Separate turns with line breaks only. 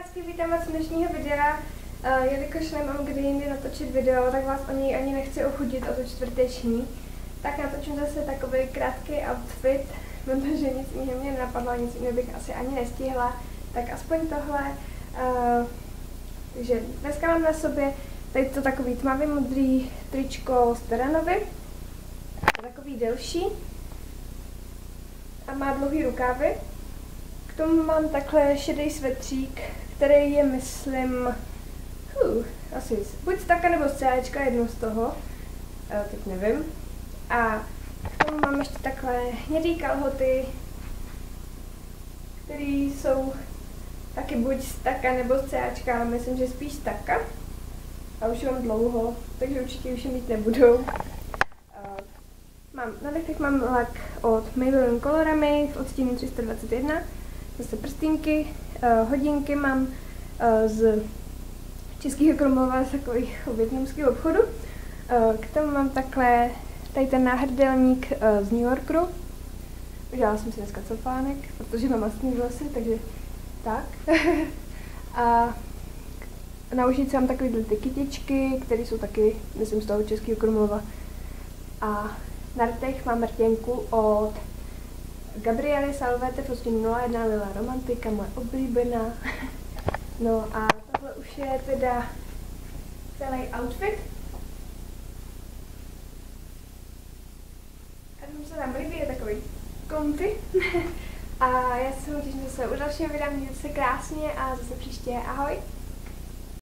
krásky, vítám vás dnešního videa. Uh, jelikož nemám kdy jindy natočit video, tak vás o něj ani nechci ochudit o to čtvrteční. Tak natočím zase takový krátký outfit, protože nic jiného mě nenapadlo, nic jiného bych asi ani nestihla. Tak aspoň tohle. Uh, takže dneska mám na sobě tady to takový tmavý modrý tričko z Teranovi. Takový delší. A má dlouhý rukávy tomu mám takhle šedý svetřík, který je, myslím, huh, asi buď z taka nebo z CAčka, jedno z toho, teď nevím. A k tomu mám ještě takhle hnědý kalhoty, které jsou taky buď z taka nebo z CAčka, ale myslím, že spíš z taka. A už mám dlouho, takže určitě už je mít nebudou. Mám, na dechách mám lak od Maybelline Colorami v odstínu 321 zase prstínky, uh, hodinky mám uh, z českého Krumlova, z takových větnamských obchodu. Uh, k tomu mám takhle tady ten náhrdelník uh, z New Yorku. Udělala jsem si dneska cofánek, protože mám vlastní vlasy, takže tak. a na ušnici mám takovýhle ty kytičky, které jsou taky, myslím, z toho českého Krumlova. A na rtech mám rtěnku od Gabriele Salvete, prostě 01 Lila Romantika, moje oblíbená. No a tohle už je teda celý outfit. A tomu se nám líbí, je takový konty. a já se těším zase u dalšího videa, mějte se krásně a zase příště ahoj.